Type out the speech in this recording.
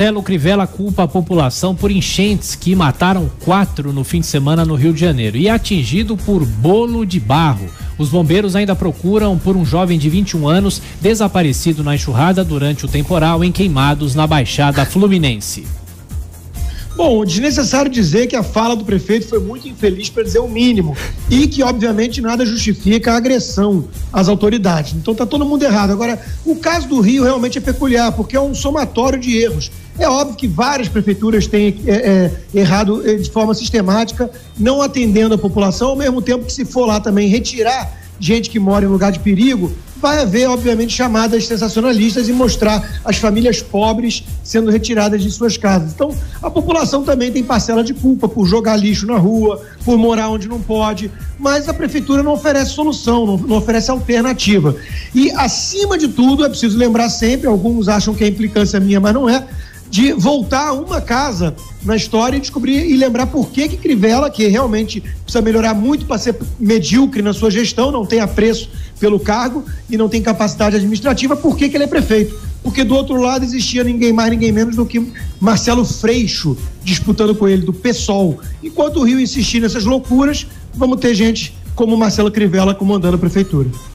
Marcelo Crivella culpa a população por enchentes que mataram quatro no fim de semana no Rio de Janeiro e atingido por bolo de barro. Os bombeiros ainda procuram por um jovem de 21 anos desaparecido na enxurrada durante o temporal em Queimados, na Baixada Fluminense. Bom, desnecessário dizer que a fala do prefeito foi muito infeliz, para dizer o mínimo, e que, obviamente, nada justifica a agressão às autoridades. Então tá todo mundo errado. Agora, o caso do Rio realmente é peculiar, porque é um somatório de erros. É óbvio que várias prefeituras têm é, é, errado é, de forma sistemática, não atendendo a população, ao mesmo tempo que, se for lá também retirar gente que mora em lugar de perigo, vai haver, obviamente, chamadas sensacionalistas e mostrar as famílias pobres sendo retiradas de suas casas. Então, a população também tem parcela de culpa por jogar lixo na rua, por morar onde não pode, mas a prefeitura não oferece solução, não, não oferece alternativa. E, acima de tudo, é preciso lembrar sempre: alguns acham que é implicância minha, mas não é de voltar a uma casa na história e descobrir e lembrar por que que Crivella, que realmente precisa melhorar muito para ser medíocre na sua gestão, não tem apreço pelo cargo e não tem capacidade administrativa, por que que ele é prefeito? Porque do outro lado existia ninguém mais, ninguém menos do que Marcelo Freixo disputando com ele, do PSOL. Enquanto o Rio insistir nessas loucuras, vamos ter gente como Marcelo Crivella comandando a prefeitura.